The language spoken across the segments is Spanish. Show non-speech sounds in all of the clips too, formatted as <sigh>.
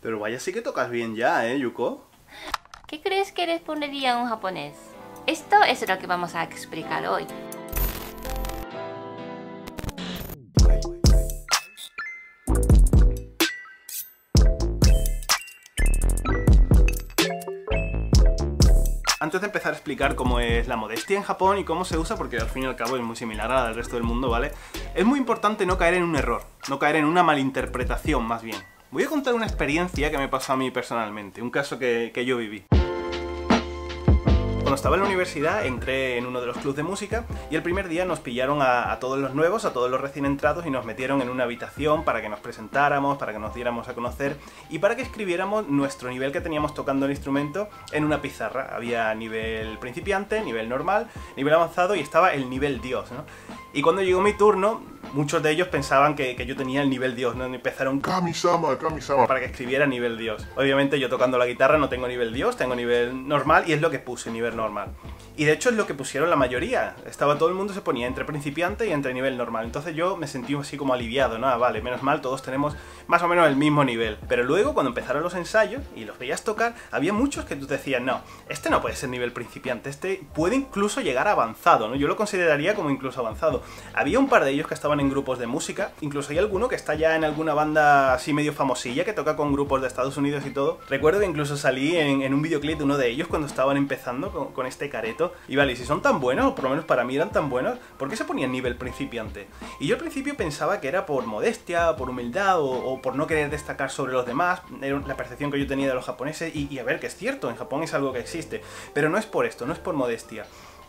Pero vaya, sí que tocas bien ya, ¿eh, Yuko? ¿Qué crees que respondería un japonés? Esto es lo que vamos a explicar hoy. Antes de empezar a explicar cómo es la modestia en Japón y cómo se usa, porque al fin y al cabo es muy similar al resto del mundo, ¿vale? Es muy importante no caer en un error, no caer en una malinterpretación más bien. Voy a contar una experiencia que me pasó a mí personalmente, un caso que, que yo viví. Estaba en la universidad entré en uno de los clubes de música y el primer día nos pillaron a, a, todos los nuevos, a todos los recién entrados y nos metieron en una habitación para que nos presentáramos, para que nos diéramos a conocer y para que escribiéramos nuestro nivel que teníamos tocando el instrumento en una pizarra. Había nivel principiante, nivel normal, nivel avanzado y estaba el nivel Dios, ¿no? Y cuando llegó mi turno, muchos de ellos pensaban que, que yo tenía el nivel Dios, ¿no? Empezaron Kami-sama, Kami-sama. para que escribiera nivel Dios. Obviamente yo tocando la guitarra no tengo nivel Dios, tengo nivel normal y es lo que puse, nivel normal. Y de hecho es lo que pusieron la mayoría. Estaba todo el mundo se ponía entre principiante y entre nivel normal. Entonces yo me sentí así como aliviado, ¿no? Ah, vale, menos mal, todos tenemos más o menos el mismo nivel. Pero luego cuando empezaron los ensayos y los veías tocar, había muchos que tú te decías, no, este no puede ser nivel principiante, este puede incluso llegar avanzado, ¿no? Yo lo consideraría como incluso avanzado. Había un par de ellos que estaban en grupos de música, incluso hay alguno que está ya en alguna banda así medio famosilla, que toca con grupos de Estados Unidos y todo. Recuerdo que incluso salí en, un videoclip de uno de ellos cuando estaban empezando con, este careto. Y vale, si son tan buenos, o por lo menos para mí eran tan buenos, ¿por qué se ponían nivel principiante? Y yo al principio pensaba que era por modestia, por humildad o, por no querer destacar sobre los demás. Era la percepción que yo tenía de los japoneses. Y a ver, que es cierto, en Japón es algo que existe. Pero no es por esto, no es por modestia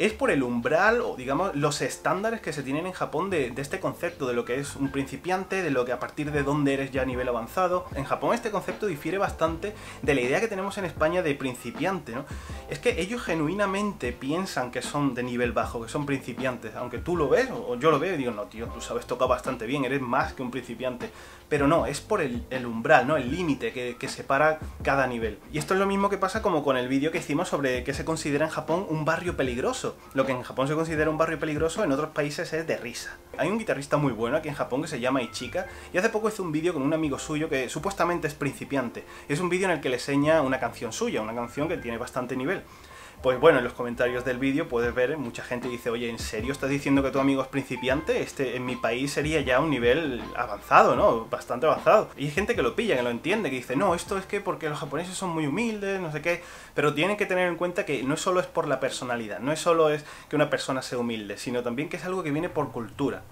es por el umbral o digamos los estándares que se tienen en Japón de, este concepto, de lo que es un principiante, de lo que a partir de dónde eres ya a nivel avanzado. En Japón este concepto difiere bastante de la idea que tenemos en España de principiante, ¿no? Es que ellos genuinamente piensan que son de nivel bajo, que son principiantes, aunque tú lo ves o yo lo veo y digo, no tío, tú sabes tocar bastante bien, eres más que un principiante. Pero no, es por el, el umbral, ¿no? El límite que, que separa cada nivel. Y esto es lo mismo que pasa como con el vídeo que hicimos sobre que se considera en Japón un barrio peligroso. Lo que en Japón se considera un barrio peligroso, en otros países es de risa. Hay un guitarrista muy bueno aquí en Japón que se llama Ichika y hace poco hizo un vídeo con un amigo suyo que supuestamente es principiante. Es un vídeo en el que le enseña una canción suya, una canción que tiene bastante nivel. Pues bueno, en los comentarios del vídeo puedes ver, mucha gente dice, oye, ¿en serio estás diciendo que tu amigo es principiante? Este, en mi país sería ya un nivel avanzado, ¿no? Bastante avanzado. Y hay gente que lo pilla, que lo entiende, que dice, no, esto es que porque los japoneses son muy humildes, no sé qué. Pero tienen que tener en cuenta que no solo es por la personalidad, no es solo es que una persona sea humilde, sino también que es algo que viene por cultura.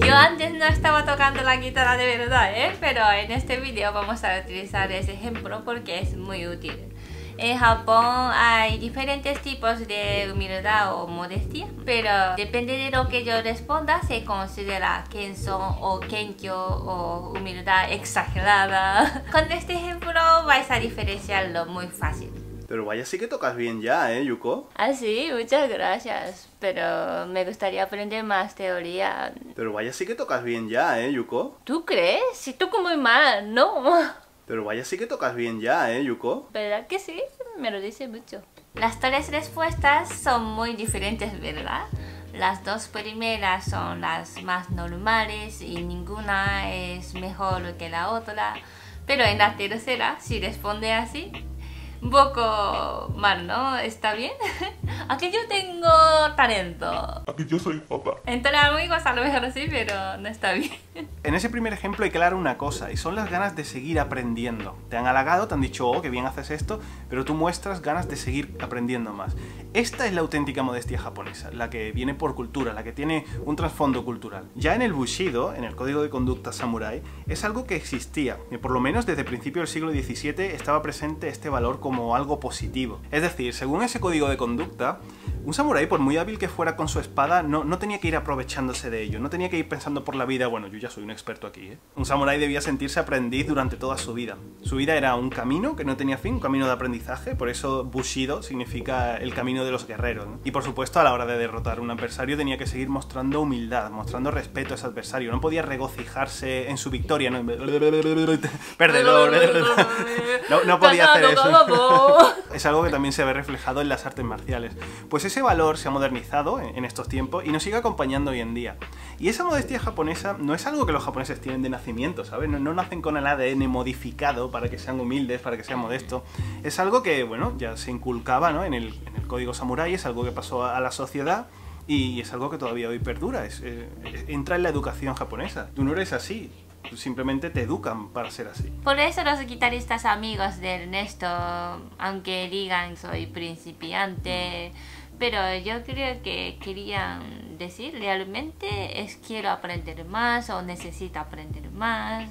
Yo antes no estaba tocando la guitarra de verdad, ¿eh? Pero en este vídeo vamos a utilizar ese ejemplo porque es muy útil. En Japón hay diferentes tipos de humildad o modestia, pero depende de lo que yo responda, se considera quién son o kenkyo o humildad exagerada. <laughs> Con este ejemplo vais a diferenciarlo muy fácil. Pero vaya, sí que tocas bien ya, ¿eh, Yuko? Ah, sí, muchas gracias. Pero me gustaría aprender más teoría. Pero vaya, sí que tocas bien ya, ¿eh, Yuko? ¿Tú crees? Si toco muy mal, no. <laughs> Pero vaya, sí que tocas bien ya, ¿eh, Yuko? ¿Verdad que sí? Me lo dice mucho. Las tres respuestas son muy diferentes, ¿verdad? Las dos primeras son las más normales y ninguna es mejor que la otra. Pero en la tercera, si responde así, un poco mal, ¿no? ¿Está bien? <laughs> Aquí yo tengo talento. Aquí yo soy papá. Entre amigos a lo mejor sí, pero no está bien. En ese primer ejemplo hay claro una cosa, y son las ganas de seguir aprendiendo. Te han halagado, te han dicho, oh, que bien haces esto, pero tú muestras ganas de seguir aprendiendo más. Esta es la auténtica modestia japonesa, la que viene por cultura, la que tiene un trasfondo cultural. Ya en el Bushido, en el código de conducta samurai, es algo que existía, y por lo menos desde principios del siglo XVII estaba presente este valor como algo positivo. Es decir, según ese código de conducta, un samurái, por muy hábil que fuera con su espada, no, no, tenía que ir aprovechándose de ello, no tenía que ir pensando por la vida, bueno, yo ya soy un experto aquí, ¿eh? Un samurái debía sentirse aprendiz durante toda su vida. Su vida era un camino que no tenía fin, un camino de aprendizaje, por eso Bushido significa el camino de los guerreros. ¿no? Y por supuesto, a la hora de derrotar a un adversario tenía que seguir mostrando humildad, mostrando respeto a ese adversario, no podía regocijarse en su victoria, ¿no? <laughs> Perdedor, <laughs> no, no podía hacer eso. <laughs> es algo que también se ve reflejado en las artes marciales. Pues ese ese valor se ha modernizado en, estos tiempos y nos sigue acompañando hoy en día. Y esa modestia japonesa no es algo que los japoneses tienen de nacimiento, ¿sabes? No, no nacen con el ADN modificado para que sean humildes, para que sean modestos. Es algo que, bueno, ya se inculcaba ¿no? en, el, en el código samurái, es algo que pasó a, a la sociedad y es algo que todavía hoy perdura. Es, eh, entra en la educación japonesa. Tú no eres así, simplemente te educan para ser así. Por eso los guitarristas amigos de Ernesto, aunque digan soy principiante, pero yo creo que querían decir realmente es quiero aprender más o necesito aprender más.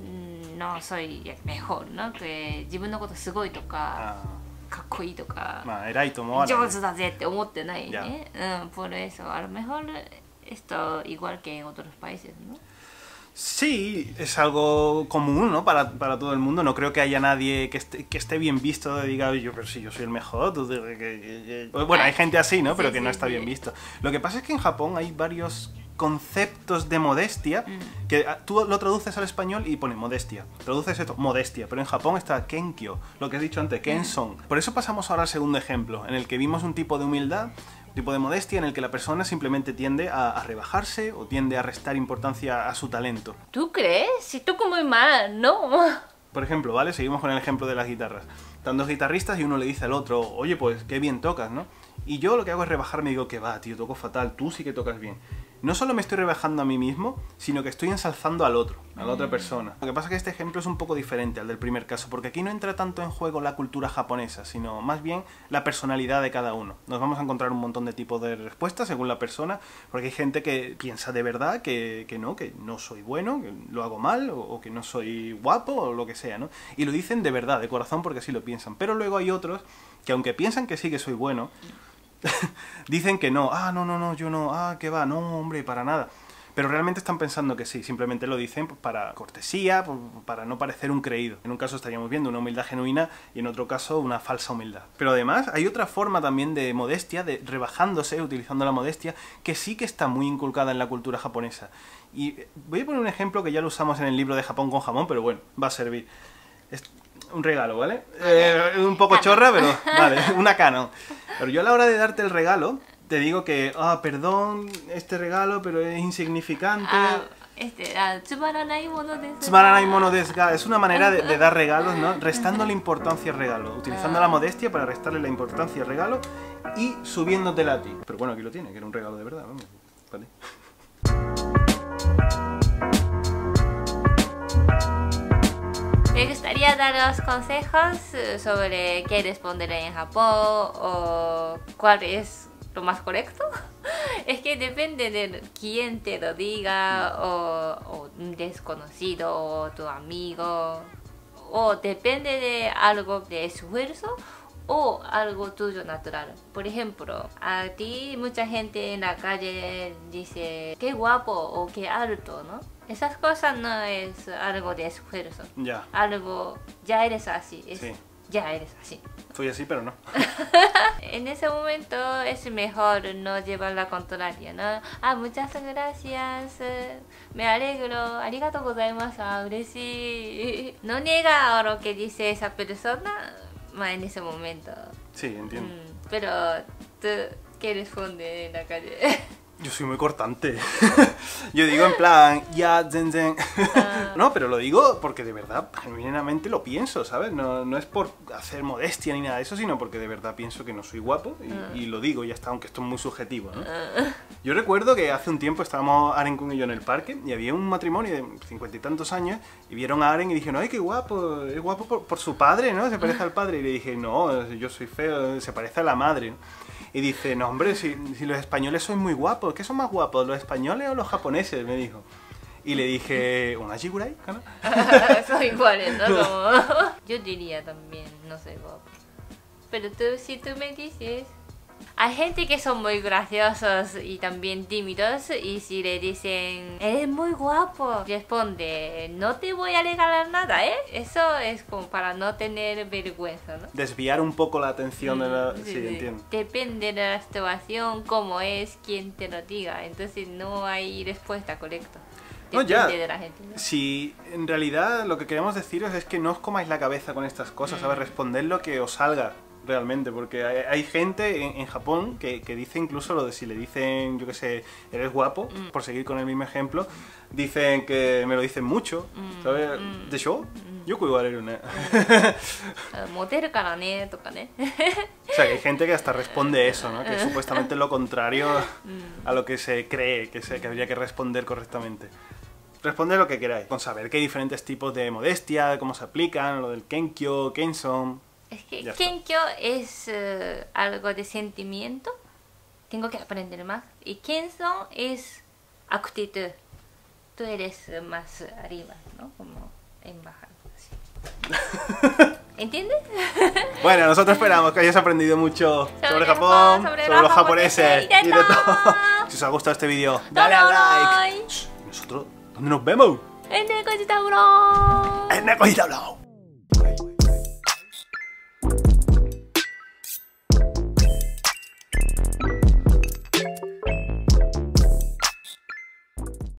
Mm, No soy mejor, ¿no? Que 自分のことすごいとか、あかっこいいとかー、まあ、偉いと思わない。上手だぜって思ってないね。うん、por eso. A lo mejor esto igual que en otros países, ¿no? Sí, es algo común, ¿no? Para, para todo el mundo. No creo que haya nadie que esté, que esté bien visto de diga, yo, pero si yo soy el mejor. tú que- que- que-". Bueno, hay gente así, ¿no? Pero Sí, que no sí, está sí. bien visto. Lo que pasa es que en Japón hay varios conceptos de modestia que ah, tú lo traduces al español y pone modestia. Traduces esto, modestia. Pero en Japón está kenkyo, lo que he dicho antes, kenson. Por eso pasamos ahora al segundo ejemplo, en el que vimos un tipo de humildad tipo de modestia en el que la persona simplemente tiende a, a rebajarse o tiende a restar importancia a su talento. ¿Tú crees? Si toco muy mal, no. <laughs> Por ejemplo, ¿vale? Seguimos con el ejemplo de las guitarras. Están dos guitarristas y uno le dice al otro, oye, pues qué bien tocas, ¿no? Y yo lo que hago es rebajarme y digo, que va, tío, toco fatal, tú sí que tocas bien. No solo me estoy rebajando a mí mismo, sino que estoy ensalzando al otro, a la otra persona. Lo que pasa es que este ejemplo es un poco diferente al del primer caso, porque aquí no entra tanto en juego la cultura japonesa, sino más bien la personalidad de cada uno. Nos vamos a encontrar un montón de tipos de respuestas según la persona, porque hay gente que piensa de verdad que, que no, que no soy bueno, que lo hago mal, o, o que no soy guapo, o lo que sea, ¿no? Y lo dicen de verdad, de corazón, porque así lo piensan. Pero luego hay otros que aunque piensan que sí que soy bueno, <laughs> dicen que no, ah, no, no, no, yo no, ah, que va, no, hombre, para nada. Pero realmente están pensando que sí, simplemente lo dicen pues, para cortesía, pues, para no parecer un creído. En un caso estaríamos viendo una humildad genuina y en otro caso una falsa humildad. Pero además hay otra forma también de modestia, de rebajándose, utilizando la modestia, que sí que está muy inculcada en la cultura japonesa. Y eh, voy a poner un ejemplo que ya lo usamos en el libro de Japón con jamón, pero bueno, va a servir. Es un regalo, ¿vale? Eh, un poco chorra, pero <laughs> vale, una cano. Pero yo a la hora de darte el regalo, te digo que, ah, perdón, este regalo, pero es insignificante. Ah, este, ah, ah es una manera de, de, dar regalos, ¿no? <laughs> Restando la importancia al regalo, utilizando la ah. modestia para restarle la importancia al regalo y subiéndotela a ti. Pero bueno, aquí lo tiene, que era un regalo de verdad, vamos. Vale. Gustaría daros consejos eh, sobre qué responder en Japón o cuál es lo más correcto. <laughs> Es que depende de quién te lo diga o, o un desconocido o tu amigo o depende de algo de esfuerzo o algo tuyo natural. Por ejemplo, a ti mucha gente en la calle dice qué guapo o qué alto, ¿no? Esas cosas no es algo de esfuerzo Ya. algo, ya eres así, es- Sí. ya eres así. Soy así, pero no. <laughs> En ese momento es mejor no llevar la contraria, ¿no? Ah, muchas gracias, eh, me alegro, arigato gozaimasu, ah, ureshii. <laughs> No niega lo que dice esa persona ma, en ese momento. Sí, entiendo. Mm, pero tú, ¿qué responde en la calle? <laughs> Yo soy muy cortante. <laughs> Yo digo en plan, ya, zen, zen. Ah. <laughs> No, pero lo digo porque de verdad, genuinamente lo pienso, ¿sabes? No, no es por hacer modestia ni nada de eso, sino porque de verdad pienso que no soy guapo y, y lo digo, ya está, aunque esto es muy subjetivo, ¿no? Yo recuerdo que hace un tiempo estábamos Aren Kun y yo en el parque y había un matrimonio de cincuenta y tantos años y vieron a Aren y dijeron, ay, qué guapo, es guapo por, por su padre, ¿no? Se parece al padre. Y le dije, no, yo soy feo, se parece a la madre. ¿no? Y dice, no, hombre, si, si los españoles son muy guapos, ¿qué son más guapos, los españoles o los japoneses? Me dijo. Y le dije, ¿una jigurai? ¿no? <laughs> Son iguales, ¿no? Como- <laughs> Yo diría también, no sé, guapo. Pero tú, si tú me dices... Hay gente que son muy graciosos y también tímidos y si le dicen, eres muy guapo, responde, no te voy a regalar nada, ¿eh? Eso es como para no tener vergüenza, ¿no? Desviar un poco la atención de la... Mm, Sí, sí. entiendo. Depende de la situación, cómo es, quién te lo diga. Entonces no hay respuesta correcta. No, ya. de la gente. ¿no? Si en realidad lo que queremos deciros es que no os comáis la cabeza con estas cosas, ¿sabes? Responded lo que os salga realmente, porque hay, hay gente en, en Japón que, que, dice incluso lo de si le dicen, yo qué sé, eres guapo, mm. por seguir con el mismo ejemplo, dicen que me lo dicen mucho, mm. ¿sabes? Mm. ¿De show? Mm. Yo cuido a una. <laughs> Eh, motel carane, tocane. <laughs> O sea, que hay gente que hasta responde eso, ¿no? Que es supuestamente lo contrario mm. a lo que se cree que, se, que habría que responder correctamente responder lo que queráis, con saber que hay diferentes tipos de modestia, cómo se aplican, lo del Kenkyo, Kenson, es que Kenkyo es uh, algo de sentimiento. Tengo que aprender más. Y Kenson es actitud. Tú eres más arriba, ¿no? Como embajador. <laughs> ¿Entiendes? <laughs> bueno, nosotros esperamos que hayas aprendido mucho sobre, sobre Japón, sobre, sobre los japoneses y de todo. <laughs> Si os ha gustado este vídeo, dale a like. Nosotros, ¿dónde nos vemos? En Necosita En Necosita